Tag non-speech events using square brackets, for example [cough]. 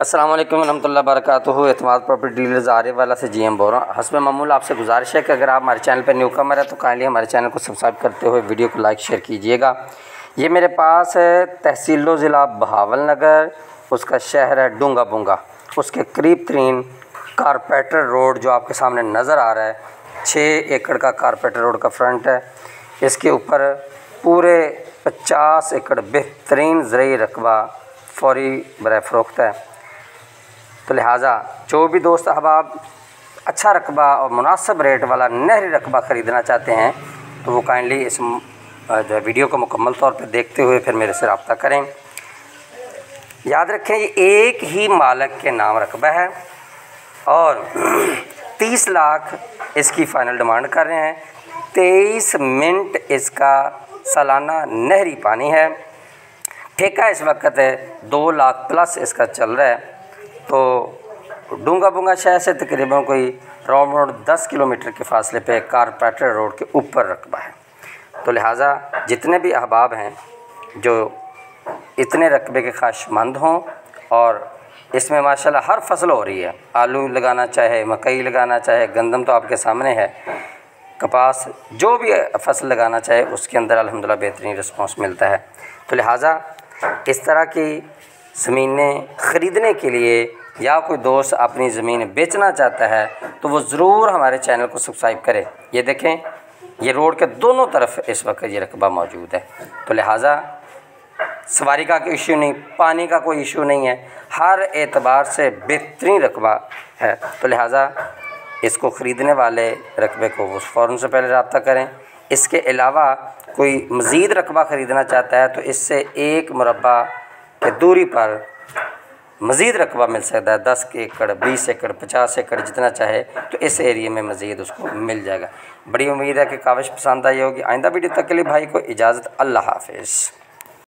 अस्सलाम वालेकुम रहमतुल्लाहि वरकatuh एतमाद प्रॉपर्टी डीलर्स आरे वाला से जी एम बोल रहा हूँ। हसब मामूल आपसे गुजारिश है कि अगर आप हमारे चैनल पर न्यू कमर है तो काइंडली हमारे चैनल को सब्सक्राइब करते हुए वीडियो को लाइक, शेयर कीजिएगा। ये मेरे पास है तहसील ज़िला बहावल नगर, उसका शहर है डूँगा बूँगा उसके करीब तरीन कारपेटर रोड जो आपके सामने नज़र आ रहा है छः एकड़ का कारपेटर रोड का फ्रंट है। इसके ऊपर पूरे पचास एकड़ बेहतरीन ज़रिए रकबा फौरी बर फ़रोख्त है। तो लिहाजा, जो भी दोस्त अहबाब अच्छा रकबा और मुनासब रेट वाला नहरी रकबा ख़रीदना चाहते हैं तो वो काइंडली इस जो है वीडियो को मुकम्मल तौर पर देखते हुए फिर मेरे से रबता करें। याद रखें, ये एक ही मालक के नाम रकबा है और [clears throat] तीस लाख इसकी फ़ाइनल डिमांड कर रहे हैं। तेईस मिनट इसका सालाना नहरी पानी है। ठेका इस वक्त है दो लाख प्लस इसका चल रहा है। तो डूँगा बुंगा शहर से तकरीबन कोई राउंड राउंड दस किलोमीटर के फासले पे कारपेटर रोड के ऊपर रकबा है। तो लिहाजा जितने भी अहबाब हैं, जो इतने रकबे के ख्वाहिशमंद हों और इसमें माशाल्लाह हर फ़सल हो रही है, आलू लगाना चाहे, मकई लगाना चाहे, गंदम तो आपके सामने है, कपास, जो भी फ़सल लगाना चाहे, उसके अंदर अल्हम्दुलिल्लाह बेहतरीन रिस्पांस मिलता है। तो लिहाजा इस तरह की ज़मीनें ख़रीदने के लिए या कोई दोस्त अपनी ज़मीन बेचना चाहता है तो वो ज़रूर हमारे चैनल को सब्सक्राइब करें। ये देखें, ये रोड के दोनों तरफ़ इस वक्त ये रकबा मौजूद है। तो लिहाजा, सवारी का कोई इशू नहीं, पानी का कोई इशू नहीं है, हर एतबार से बेहतरीन रकबा है। तो लिहाजा, इसको ख़रीदने वाले रकबे को वो फ़ौर से पहले रबता करें। इसके अलावा, कोई मज़ीद रकबा ख़रीदना चाहता है तो इससे एक मुरबा के दूरी पर मज़ीद रकबा मिल सकता है, दस एकड़, बीस एकड़, पचास एकड़, जितना चाहे तो इस एरिए में मज़ीद उसको मिल जाएगा। बड़ी उम्मीद है कि काविश पसंद आई होगी। आइंदा वीडियो तक के लिए भाई को इजाज़त, अल्लाह हाफिज़।